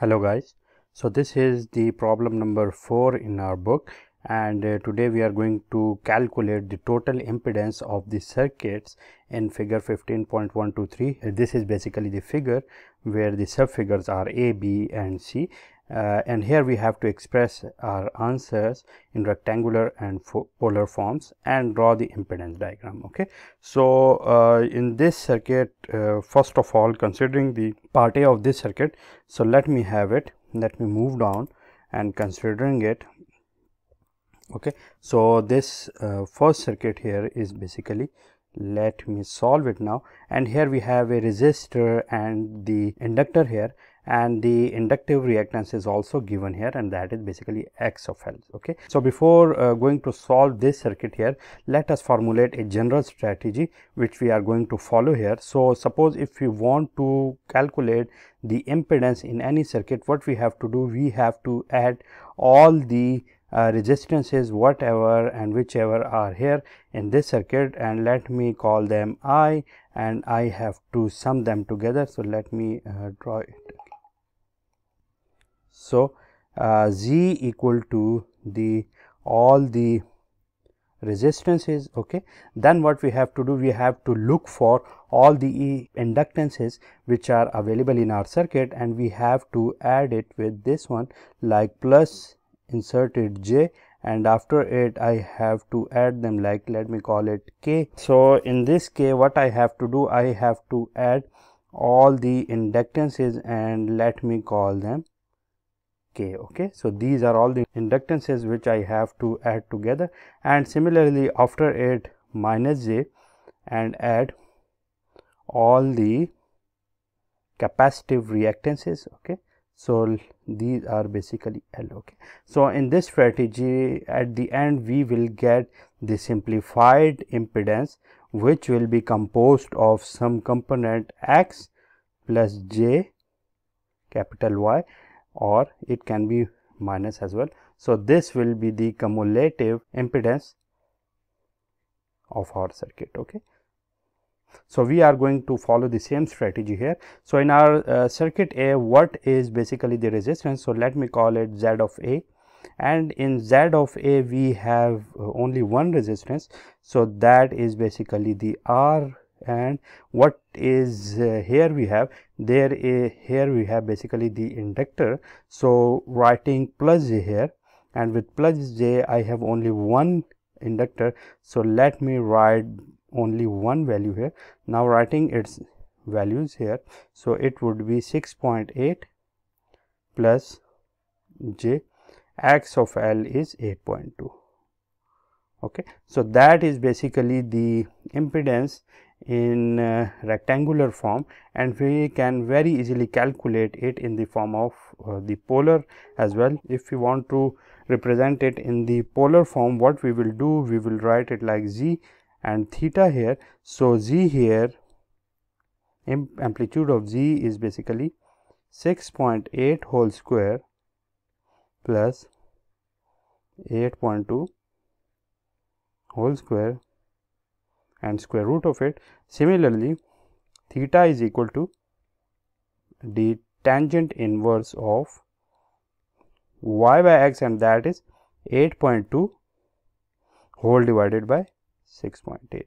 hello guys. So this is the problem number 4 in our book and uh, today we are going to calculate the total impedance of the circuits in figure 15.123 uh, this is basically the figure where the sub figures are a b and c uh, and here we have to express our answers in rectangular and polar forms and draw the impedance diagram okay? So uh, in this circuit uh, first of all considering the part a of this circuit so let me have it let me move down and considering it okay? So this uh, first circuit here is basically let me solve it now. And here we have a resistor and the inductor here and the inductive reactance is also given here and that is basically x of L okay. So, before uh, going to solve this circuit here let us formulate a general strategy which we are going to follow here. So, suppose if we want to calculate the impedance in any circuit what we have to do we have to add all the uh, resistances whatever and whichever are here in this circuit and let me call them I and I have to sum them together. So, let me uh, draw it. So, uh, Z equal to the all the resistances okay then what we have to do we have to look for all the inductances which are available in our circuit and we have to add it with this one like plus inserted j and after it I have to add them like let me call it k. So, in this k what I have to do I have to add all the inductances and let me call them k okay. So, these are all the inductances which I have to add together and similarly after it minus j and add all the capacitive reactances okay. So, these are basically L. Okay. So, in this strategy at the end we will get the simplified impedance which will be composed of some component x plus j capital Y or it can be minus as well. So, this will be the cumulative impedance of our circuit. Okay. So, we are going to follow the same strategy here. So, in our uh, circuit A what is basically the resistance. So, let me call it Z of A and in Z of A we have uh, only one resistance. So, that is basically the R and what is uh, here we have there a here we have basically the inductor. So, writing plus J here and with plus J I have only one inductor. So, let me write only one value here. Now, writing its values here. So, it would be 6.8 plus j x of L is 8.2. Okay. So, that is basically the impedance in uh, rectangular form and we can very easily calculate it in the form of uh, the polar as well. If we want to represent it in the polar form what we will do we will write it like z and theta here. So, z here amplitude of z is basically 6.8 whole square plus 8.2 whole square and square root of it. Similarly, theta is equal to the tangent inverse of y by x and that is 8.2 whole divided by 6.8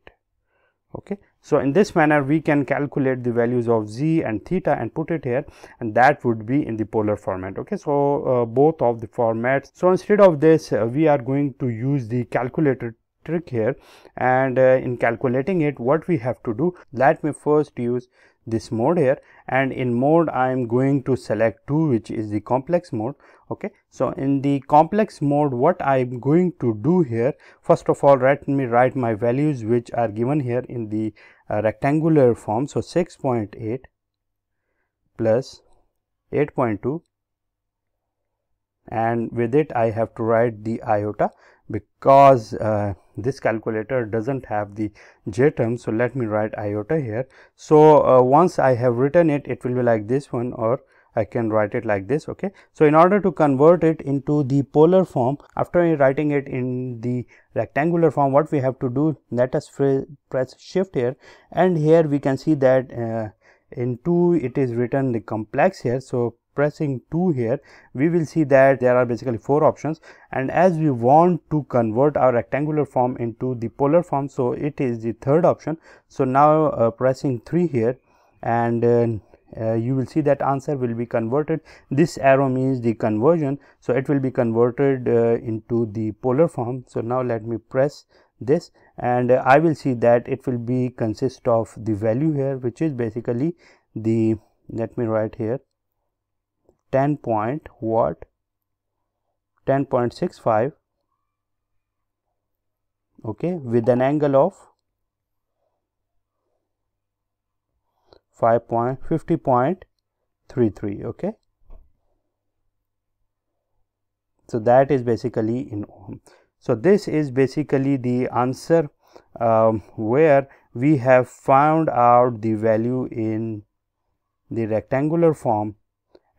okay? So in this manner we can calculate the values of z and theta and put it here and that would be in the polar format. Okay? So uh, both of the formats. So instead of this uh, we are going to use the calculator trick here and uh, in calculating it what we have to do let me first use this mode here and in mode I am going to select 2 which is the complex mode. Okay. So, in the complex mode what I am going to do here first of all let me write my values which are given here in the uh, rectangular form. So, 6.8 plus 8.2 and with it I have to write the iota because uh, this calculator doesn't have the j term. So, let me write iota here. So, uh, once I have written it, it will be like this one or I can write it like this. Okay. So, in order to convert it into the polar form after writing it in the rectangular form what we have to do let us press shift here and here we can see that uh, in 2 it is written the complex here. So, pressing 2 here we will see that there are basically four options. And as we want to convert our rectangular form into the polar form so it is the third option. So now uh, pressing 3 here and uh, uh, you will see that answer will be converted. This arrow means the conversion. So it will be converted uh, into the polar form. So now let me press this and I will see that it will be consist of the value here which is basically the let me write here 10 point what? 10.65 okay with an angle of 5.50.33 okay? So that is basically in ohm. So this is basically the answer um, where we have found out the value in the rectangular form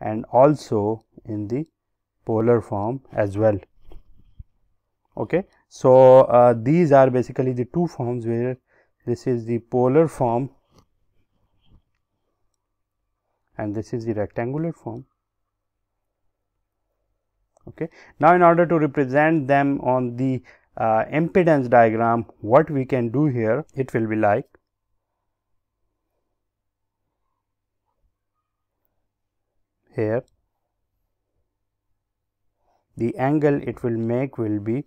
and also in the polar form as well. Okay? So uh, these are basically the two forms where this is the polar form and this is the rectangular form. Okay? Now in order to represent them on the uh, impedance diagram what we can do here it will be like here. The angle it will make will be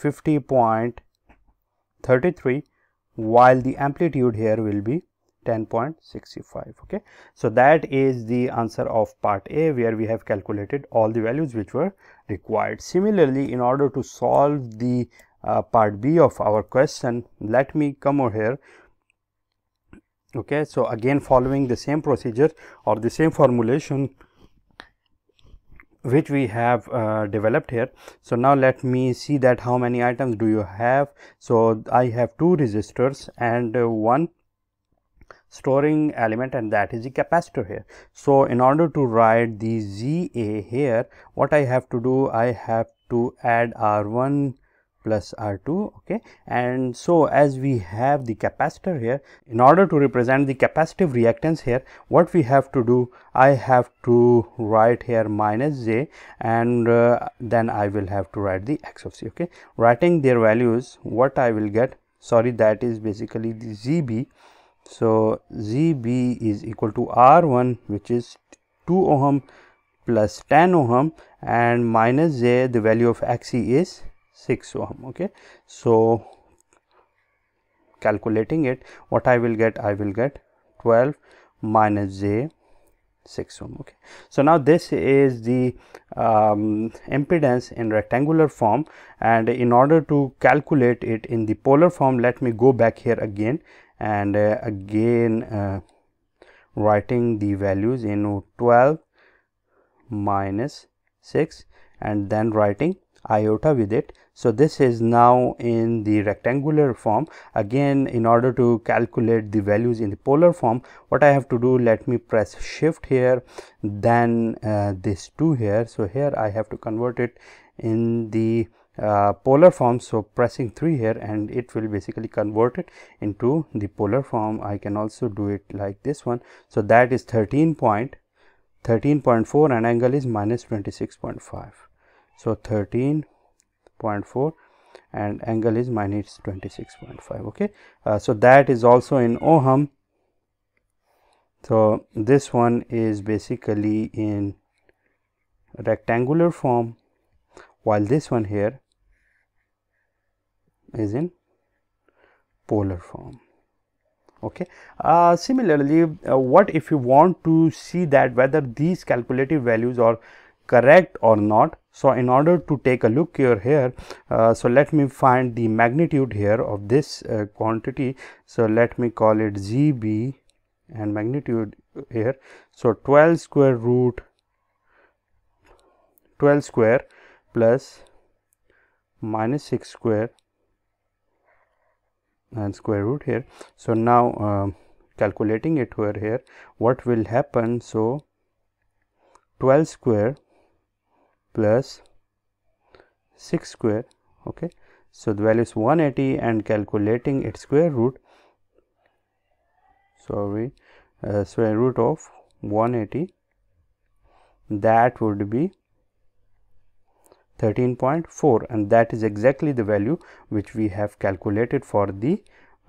50.33 while the amplitude here will be 10.65 okay? So that is the answer of part a where we have calculated all the values which were required. Similarly in order to solve the uh, part b of our question let me come over here okay? So again following the same procedure or the same formulation which we have uh, developed here. So, now let me see that how many items do you have. So, I have two resistors and uh, one storing element and that is the capacitor here. So, in order to write the ZA here what I have to do I have to add R1 plus R2 okay? And so as we have the capacitor here in order to represent the capacitive reactance here what we have to do I have to write here minus J and uh, then I will have to write the X of C okay? Writing their values what I will get sorry that is basically the ZB. So, ZB is equal to R1 which is 2 ohm plus 10 ohm and minus J the value of XC is 6 ohm. Okay. So, calculating it what I will get I will get 12 minus J 6 ohm okay so now this is the um, impedance in rectangular form and in order to calculate it in the polar form let me go back here again and uh, again uh, writing the values in 12 minus 6 and then writing iota with it. So, this is now in the rectangular form again in order to calculate the values in the polar form what I have to do let me press shift here then uh, this 2 here. So, here I have to convert it in the uh, polar form. So, pressing 3 here and it will basically convert it into the polar form. I can also do it like this one. So, that is 13 point 13.4 and angle is minus 26.5. So, 13.4 and angle is minus 26.5 okay. Uh, so, that is also in ohm. So, this one is basically in rectangular form while this one here is in polar form okay uh, similarly uh, what if you want to see that whether these calculative values are correct or not so in order to take a look here here uh, so let me find the magnitude here of this uh, quantity so let me call it zb and magnitude here so 12 square root 12 square plus minus 6 square and square root here. So, now uh, calculating it over here what will happen. So, 12 square plus 6 square okay. So, the value is 180 and calculating its square root sorry uh, square root of 180 that would be 13.4 and that is exactly the value which we have calculated for the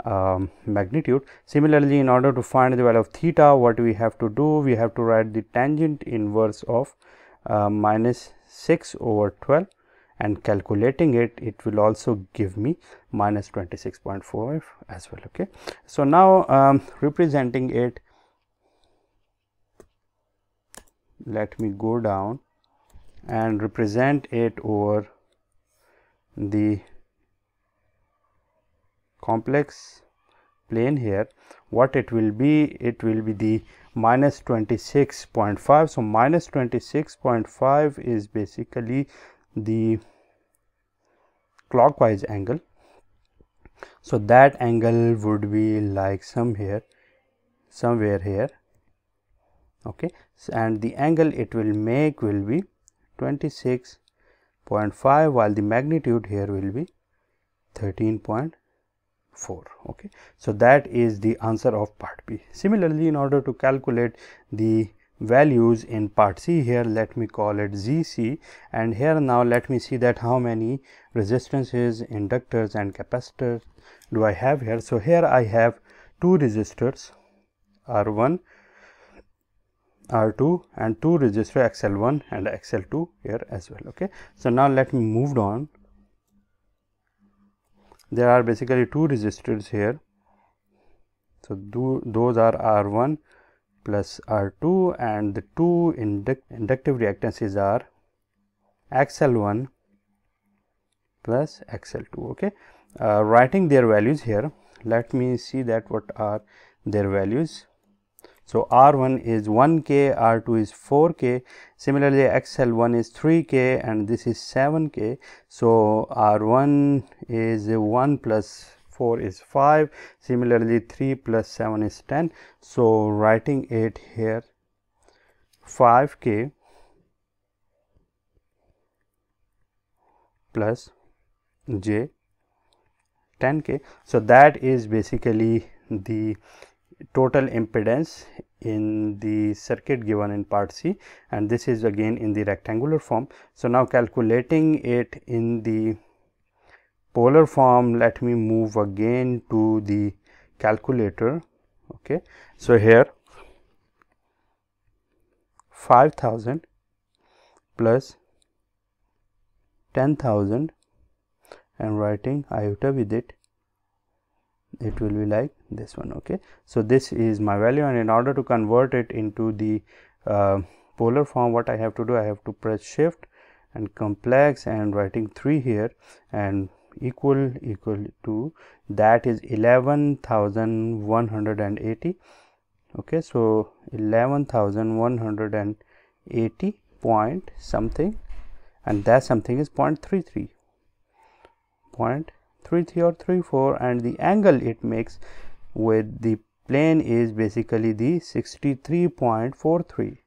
um, magnitude. Similarly, in order to find the value of theta what we have to do we have to write the tangent inverse of uh, minus 6 over 12 and calculating it it will also give me minus 26.4 as well okay? So now um, representing it let me go down and represent it over the complex plane here what it will be it will be the minus 26.5 so minus 26.5 is basically the clockwise angle. So that angle would be like some here somewhere here okay. And the angle it will make will be 26.5 while the magnitude here will be 13.4 okay so that is the answer of part b similarly in order to calculate the values in part c here let me call it zc and here now let me see that how many resistances inductors and capacitors do i have here so here i have two resistors r1 R2 and two resistor XL1 and XL2 here as well. Okay. So, now let me move on. There are basically two resistors here. So, do, those are R1 plus R2 and the two induct, inductive reactances are XL1 plus XL2. Okay. Uh, writing their values here, let me see that what are their values so, R 1 is 1 k, R 2 is 4 k, similarly X L 1 is 3 k and this is 7 k. So, R 1 is 1 plus 4 is 5, similarly 3 plus 7 is 10. So, writing it here 5 k plus j 10 k. So, that is basically the total impedance in the circuit given in part C and this is again in the rectangular form. So, now calculating it in the polar form let me move again to the calculator. Okay. So, here 5000 plus 10,000 and writing iota with it it will be like this one okay? So this is my value and in order to convert it into the uh, polar form what i have to do i have to press shift and complex and writing 3 here and equal equal to that is 11180 okay? So 11180 point something and that something is 0.33 point 33 or 3 4 and the angle it makes with the plane is basically the 63.43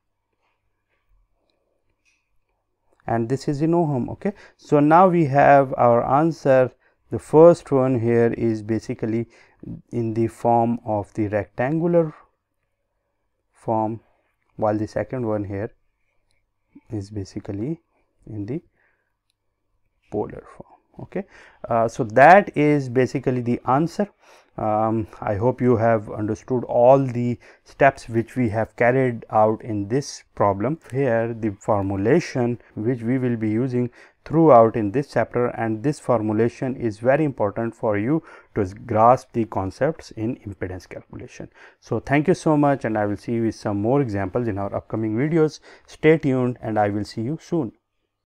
and this is in ohm okay? So now we have our answer. The first one here is basically in the form of the rectangular form while the second one here is basically in the polar form okay uh, so that is basically the answer um, I hope you have understood all the steps which we have carried out in this problem. Here the formulation which we will be using throughout in this chapter and this formulation is very important for you to grasp the concepts in impedance calculation. So, thank you so much and I will see you with some more examples in our upcoming videos. Stay tuned and I will see you soon.